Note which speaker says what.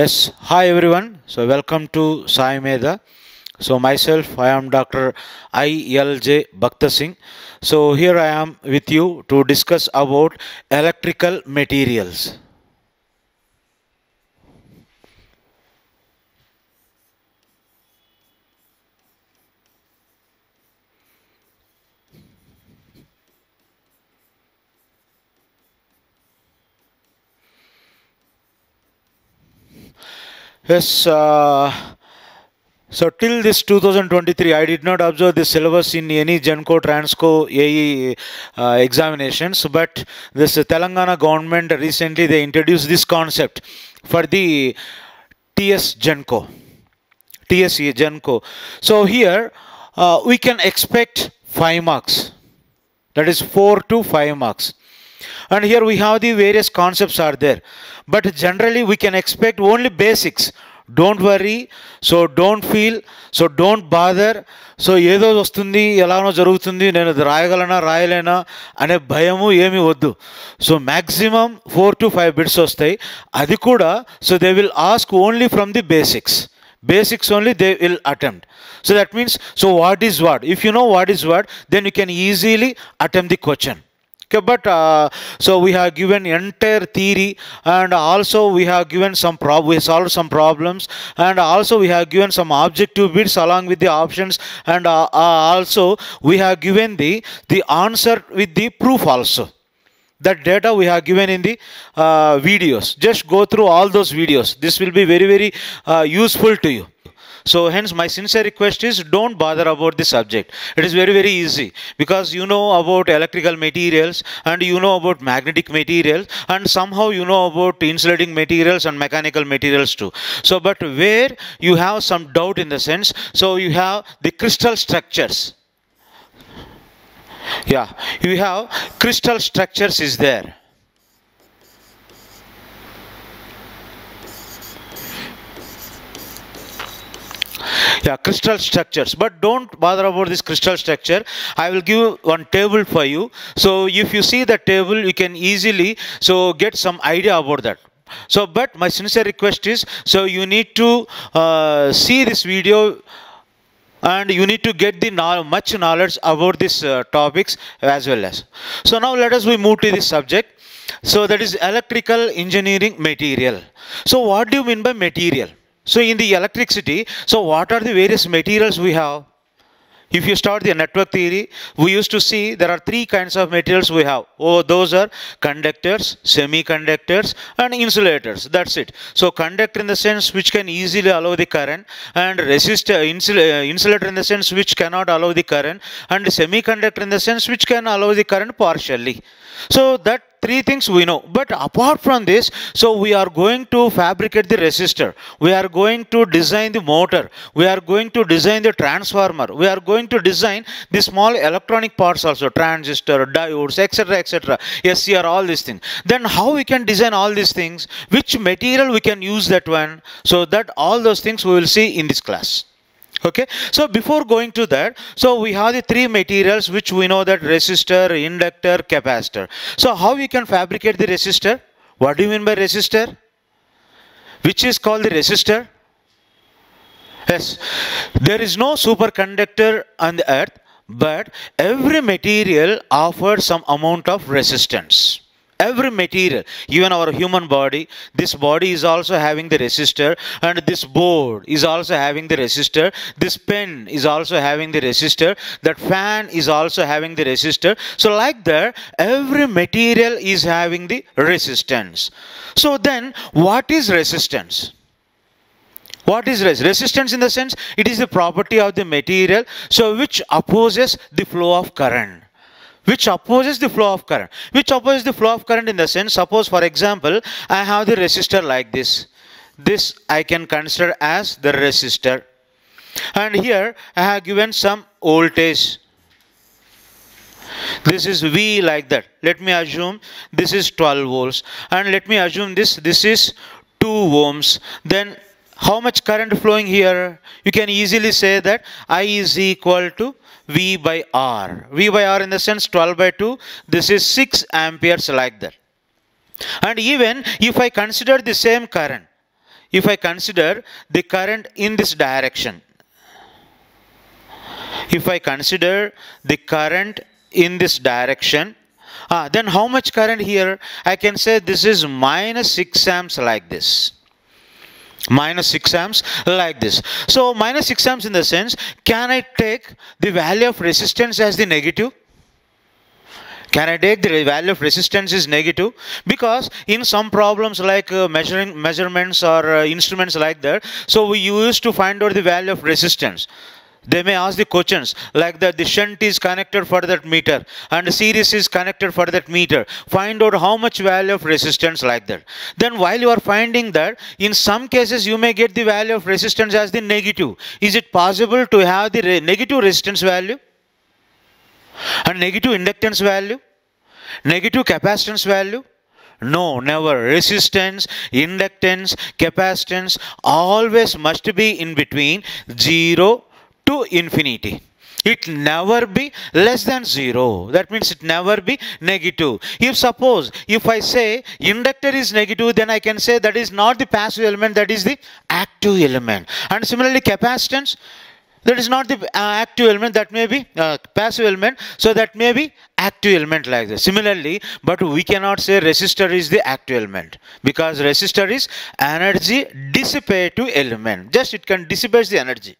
Speaker 1: Yes, hi everyone. So welcome to Saimedha. So myself, I am Dr. ILJ Bhakta Singh. So here I am with you to discuss about electrical materials. Yes, uh, so till this 2023, I did not observe the syllabus in any Genco, Transco, AE uh, examinations, but this Telangana government recently they introduced this concept for the TS Genco, TSE Genco. So here uh, we can expect 5 marks, that is 4 to 5 marks and here we have the various concepts are there but generally we can expect only basics don't worry so don't feel so don't bother so ఏదో వస్తుంది ఎలానో జరుగుతుంది నేను రాయగలనా రాయలేనా అనే భయము ఏమీ వద్దు so maximum four to five bits వస్తాయి అది కూడా so they will ask only from the basics basics only they will attempt so that means so what is what if you know what is what then you can easily attempt the question but uh, so we have given entire theory and also we have given some prob we solved some problems and also we have given some objective bits along with the options and uh, uh, also we have given the the answer with the proof also that data we have given in the uh, videos. Just go through all those videos. This will be very very uh, useful to you. So hence my sincere request is don't bother about the subject. It is very very easy because you know about electrical materials and you know about magnetic materials and somehow you know about insulating materials and mechanical materials too. So but where you have some doubt in the sense so you have the crystal structures yeah. You have crystal structures is there. Yeah crystal structures. But don't bother about this crystal structure. I will give one table for you. So if you see the table you can easily so get some idea about that. So but my sincere request is so you need to uh, see this video and you need to get the much knowledge about these uh, topics as well as. So now let us we move to this subject. So that is electrical engineering material. So what do you mean by material? So in the electricity so what are the various materials we have if you start the network theory we used to see there are three kinds of materials we have. Oh those are conductors semiconductors and insulators. That's it. So conductor in the sense which can easily allow the current and resistor insul- uh, insulator in the sense which cannot allow the current and semiconductor in the sense which can allow the current partially. So that three things we know. But apart from this so we are going to fabricate the resistor. We are going to design the motor. We are going to design the transformer. We are going to design the small electronic parts also transistor diodes etc etc yes scr all these things. Then how we can design all these things? Which material we can use that one? So that all those things we will see in this class okay? So before going to that so we have the three materials which we know that resistor inductor capacitor. So how we can fabricate the resistor? What do you mean by resistor? Which is called the resistor? Yes. There is no superconductor on the earth but every material offers some amount of resistance every material even our human body this body is also having the resistor and this board is also having the resistor this pen is also having the resistor that fan is also having the resistor. So like that every material is having the resistance. So then what is resistance? What is res- resistance in the sense it is the property of the material so which opposes the flow of current which opposes the flow of current. Which opposes the flow of current in the sense suppose for example i have the resistor like this. This i can consider as the resistor. And here i have given some voltage. This is v like that. Let me assume this is 12 volts. And let me assume this this is 2 ohms. Then how much current flowing here? You can easily say that i is equal to v by r. V by r in the sense 12 by 2 this is 6 amperes like that. And even if i consider the same current if I consider the current in this direction, if I consider the current in this direction, uh, then how much current here? I can say this is minus 6 amps like this minus 6 amps like this. So minus 6 amps in the sense, can I take the value of resistance as the negative? Can I take the value of resistance is negative? Because in some problems like uh, measuring measurements or uh, instruments like that, so we used to find out the value of resistance. They may ask the questions like that the shunt is connected for that meter and series is connected for that meter. Find out how much value of resistance like that. Then while you are finding that, in some cases you may get the value of resistance as the negative. Is it possible to have the re negative resistance value? And negative inductance value? Negative capacitance value? No, never. Resistance, inductance, capacitance always must be in between 0 to infinity. It never be less than 0. That means it never be negative. If suppose, if I say inductor is negative, then I can say that is not the passive element, that is the active element. And similarly capacitance, that is not the uh, active element, that may be uh, passive element. So that may be active element like this. Similarly, but we cannot say resistor is the active element because resistor is energy dissipative element. Just it can dissipate the energy.